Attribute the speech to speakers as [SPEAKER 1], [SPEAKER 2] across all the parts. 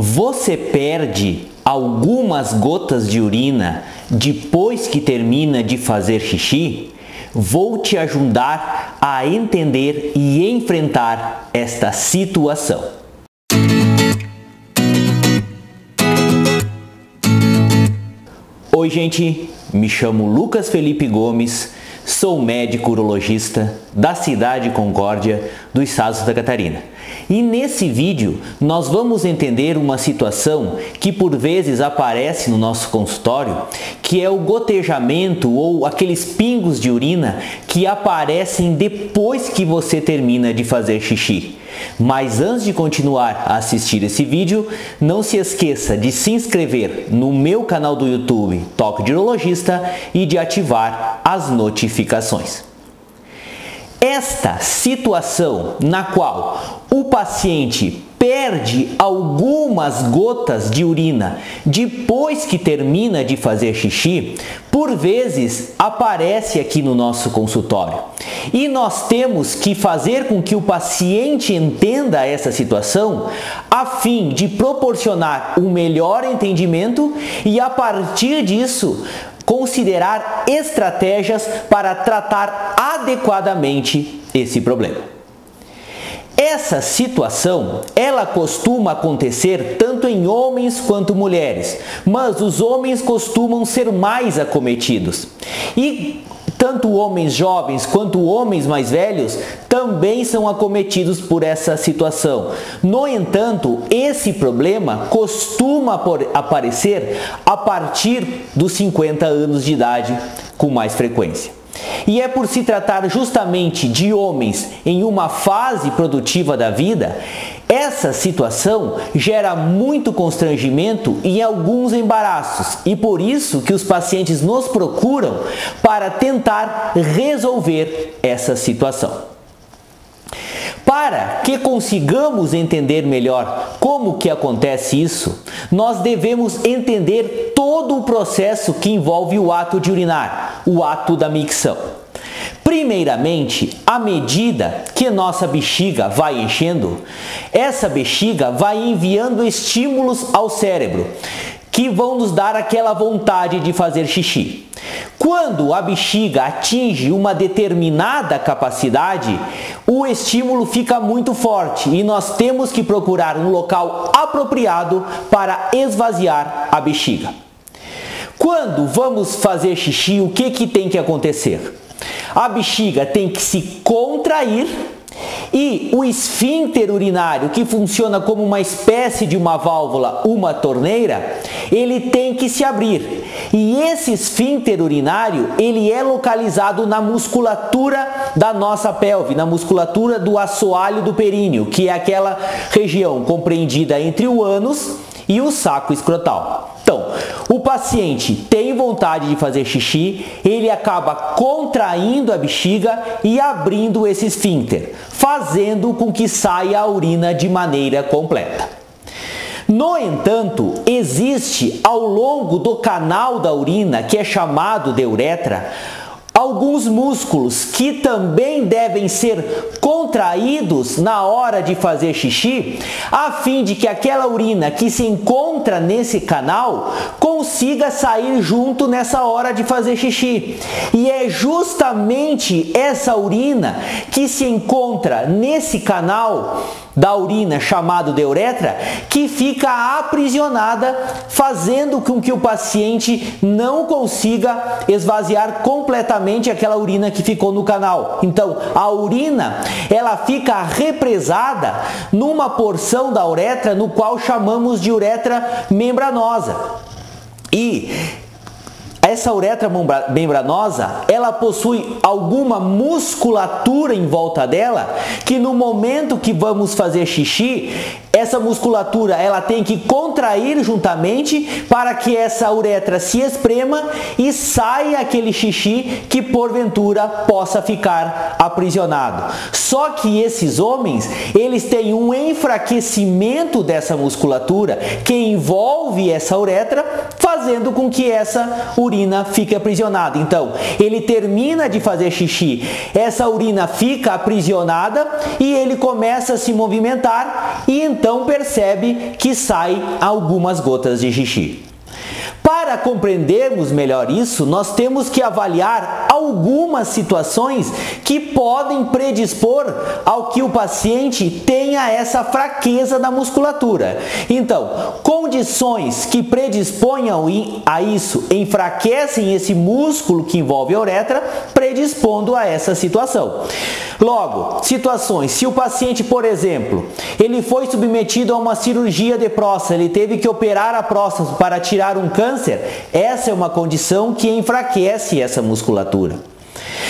[SPEAKER 1] Você perde algumas gotas de urina depois que termina de fazer xixi? Vou te ajudar a entender e enfrentar esta situação. Oi, gente, me chamo Lucas Felipe Gomes Sou médico urologista da cidade Concórdia do estado de Santa Catarina. E nesse vídeo nós vamos entender uma situação que por vezes aparece no nosso consultório, que é o gotejamento ou aqueles pingos de urina que aparecem depois que você termina de fazer xixi. Mas antes de continuar a assistir esse vídeo, não se esqueça de se inscrever no meu canal do YouTube Toque de Urologista e de ativar as notificações. Esta situação na qual o paciente perde algumas gotas de urina depois que termina de fazer xixi, por vezes aparece aqui no nosso consultório. E nós temos que fazer com que o paciente entenda essa situação a fim de proporcionar um melhor entendimento e a partir disso considerar estratégias para tratar adequadamente esse problema. Essa situação, ela costuma acontecer tanto em homens quanto mulheres, mas os homens costumam ser mais acometidos. E tanto homens jovens quanto homens mais velhos também são acometidos por essa situação. No entanto, esse problema costuma aparecer a partir dos 50 anos de idade com mais frequência. E é por se tratar justamente de homens em uma fase produtiva da vida, essa situação gera muito constrangimento e alguns embaraços, e por isso que os pacientes nos procuram para tentar resolver essa situação. Para que consigamos entender melhor como que acontece isso, nós devemos entender todo o processo que envolve o ato de urinar, o ato da micção. Primeiramente, à medida que nossa bexiga vai enchendo, essa bexiga vai enviando estímulos ao cérebro que vão nos dar aquela vontade de fazer xixi. Quando a bexiga atinge uma determinada capacidade, o estímulo fica muito forte e nós temos que procurar um local apropriado para esvaziar a bexiga. Quando vamos fazer xixi, o que, que tem que acontecer? A bexiga tem que se contrair e o esfíncter urinário, que funciona como uma espécie de uma válvula, uma torneira, ele tem que se abrir. E esse esfíncter urinário, ele é localizado na musculatura da nossa pelve, na musculatura do assoalho do períneo, que é aquela região compreendida entre o ânus e o saco escrotal. Então, o paciente tem vontade de fazer xixi, ele acaba contraindo a bexiga e abrindo esse esfíncter, fazendo com que saia a urina de maneira completa. No entanto, existe ao longo do canal da urina, que é chamado de uretra, alguns músculos que também devem ser contraídos na hora de fazer xixi, a fim de que aquela urina que se encontra nesse canal consiga sair junto nessa hora de fazer xixi. E é justamente essa urina que se encontra nesse canal da urina chamado de uretra que fica aprisionada, fazendo com que o paciente não consiga esvaziar completamente aquela urina que ficou no canal. Então, a urina, ela fica represada numa porção da uretra no qual chamamos de uretra membranosa. E essa uretra membranosa, ela possui alguma musculatura em volta dela que no momento que vamos fazer xixi, essa musculatura ela tem que contrair juntamente para que essa uretra se esprema e saia aquele xixi que porventura possa ficar aprisionado. Só que esses homens, eles têm um enfraquecimento dessa musculatura que envolve essa uretra, fazendo com que essa urina fique aprisionada. Então, ele termina de fazer xixi, essa urina fica aprisionada e ele começa a se movimentar e então então percebe que sai algumas gotas de xixi. Compreendermos melhor isso, nós temos que avaliar algumas situações que podem predispor ao que o paciente tenha essa fraqueza da musculatura. Então, condições que predisponham a isso enfraquecem esse músculo que envolve a uretra, predispondo a essa situação. Logo, situações, se o paciente, por exemplo, ele foi submetido a uma cirurgia de próstata, ele teve que operar a próstata para tirar um câncer, essa é uma condição que enfraquece essa musculatura.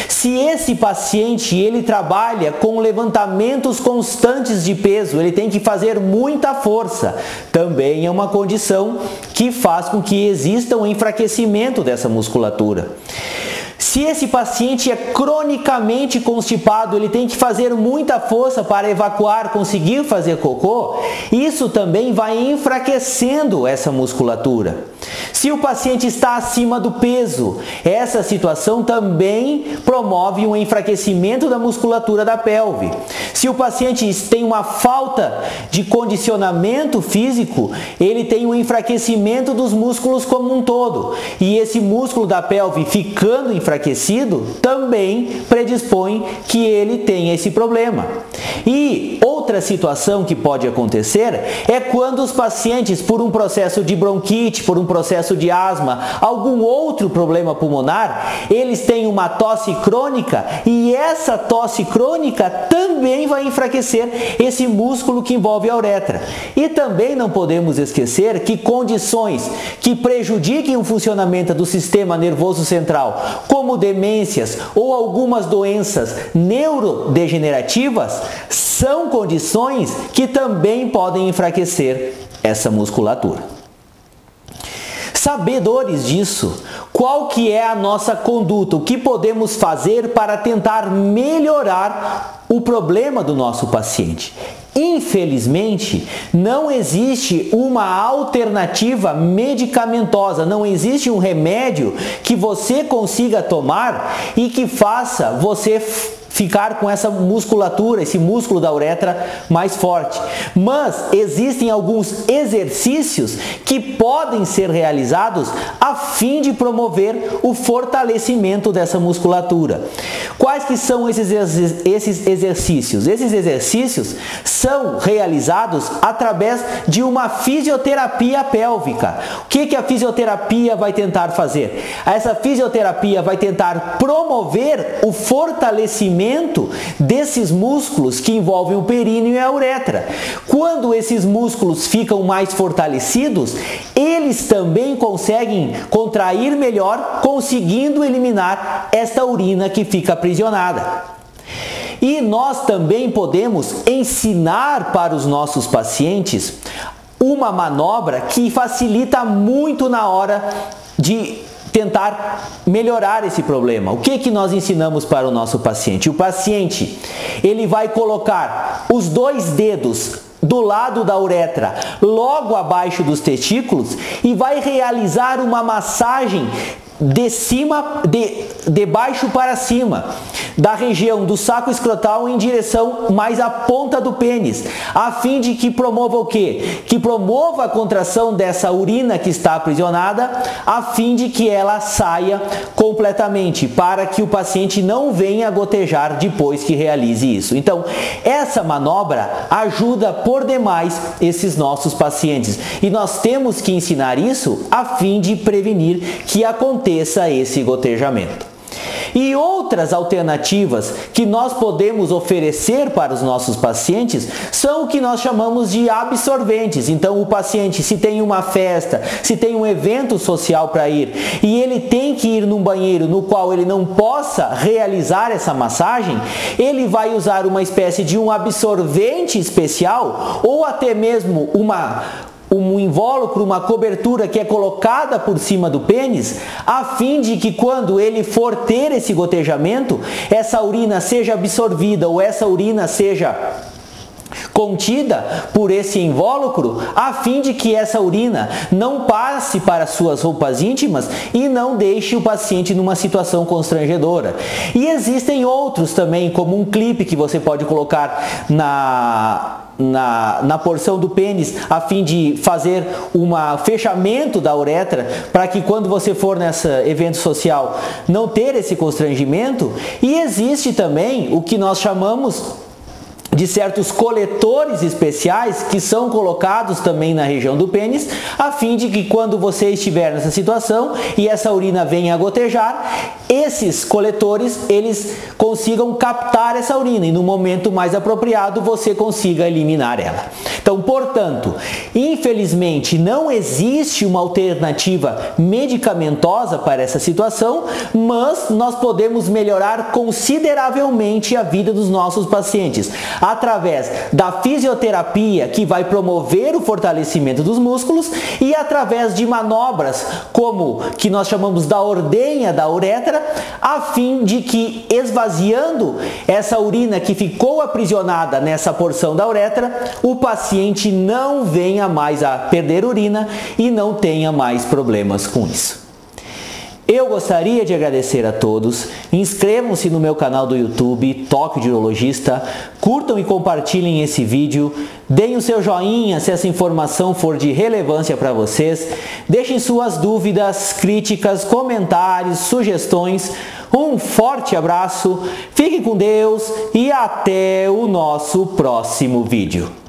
[SPEAKER 1] Se esse paciente ele trabalha com levantamentos constantes de peso, ele tem que fazer muita força, também é uma condição que faz com que exista um enfraquecimento dessa musculatura. Se esse paciente é cronicamente constipado, ele tem que fazer muita força para evacuar, conseguir fazer cocô, isso também vai enfraquecendo essa musculatura. Se o paciente está acima do peso, essa situação também promove um enfraquecimento da musculatura da pelve. Se o paciente tem uma falta de condicionamento físico, ele tem um enfraquecimento dos músculos como um todo. E esse músculo da pelve ficando enfraquecido, também predispõe que ele tenha esse problema. E outra situação que pode acontecer é quando os pacientes, por um processo de bronquite, por um processo de asma, algum outro problema pulmonar, eles têm uma tosse crônica e essa tosse crônica também vai enfraquecer esse músculo que envolve a uretra. E também não podemos esquecer que condições que prejudiquem o funcionamento do sistema nervoso central, como demências ou algumas doenças neurodegenerativas, são condições que também podem enfraquecer essa musculatura. Sabedores disso, qual que é a nossa conduta? O que podemos fazer para tentar melhorar o problema do nosso paciente? Infelizmente, não existe uma alternativa medicamentosa, não existe um remédio que você consiga tomar e que faça você ficar com essa musculatura, esse músculo da uretra mais forte. Mas existem alguns exercícios que podem ser realizados a fim de promover o fortalecimento dessa musculatura. Quais que são esses, esses exercícios? Esses exercícios são realizados através de uma fisioterapia pélvica. O que, que a fisioterapia vai tentar fazer? Essa fisioterapia vai tentar promover o fortalecimento desses músculos que envolvem o períneo e a uretra. Quando esses músculos ficam mais fortalecidos, eles também conseguem contrair melhor, conseguindo eliminar esta urina que fica aprisionada. E nós também podemos ensinar para os nossos pacientes uma manobra que facilita muito na hora de tentar melhorar esse problema. O que que nós ensinamos para o nosso paciente? O paciente, ele vai colocar os dois dedos do lado da uretra, logo abaixo dos testículos e vai realizar uma massagem de cima, de, de baixo para cima, da região do saco escrotal em direção mais à ponta do pênis, a fim de que promova o quê? Que promova a contração dessa urina que está aprisionada, a fim de que ela saia completamente, para que o paciente não venha gotejar depois que realize isso. Então, essa manobra ajuda por demais esses nossos pacientes e nós temos que ensinar isso a fim de prevenir que aconteça aconteça esse gotejamento. E outras alternativas que nós podemos oferecer para os nossos pacientes são o que nós chamamos de absorventes. Então, o paciente, se tem uma festa, se tem um evento social para ir e ele tem que ir num banheiro no qual ele não possa realizar essa massagem, ele vai usar uma espécie de um absorvente especial ou até mesmo uma um invólucro, uma cobertura que é colocada por cima do pênis, a fim de que quando ele for ter esse gotejamento, essa urina seja absorvida ou essa urina seja contida por esse invólucro, a fim de que essa urina não passe para suas roupas íntimas e não deixe o paciente numa situação constrangedora. E existem outros também, como um clipe que você pode colocar na na, na porção do pênis a fim de fazer um fechamento da uretra para que quando você for nesse evento social não ter esse constrangimento. E existe também o que nós chamamos de certos coletores especiais que são colocados também na região do pênis, a fim de que quando você estiver nessa situação e essa urina venha a gotejar, esses coletores eles consigam captar essa urina e no momento mais apropriado você consiga eliminar ela. Então, portanto, infelizmente não existe uma alternativa medicamentosa para essa situação, mas nós podemos melhorar consideravelmente a vida dos nossos pacientes através da fisioterapia que vai promover o fortalecimento dos músculos e através de manobras como que nós chamamos da ordenha da uretra, a fim de que esvaziando essa urina que ficou aprisionada nessa porção da uretra, o paciente não venha mais a perder urina e não tenha mais problemas com isso. Eu gostaria de agradecer a todos. Inscrevam-se no meu canal do YouTube, Toque de Urologista. Curtam e compartilhem esse vídeo. Deem o seu joinha se essa informação for de relevância para vocês. Deixem suas dúvidas, críticas, comentários, sugestões. Um forte abraço, fiquem com Deus e até o nosso próximo vídeo.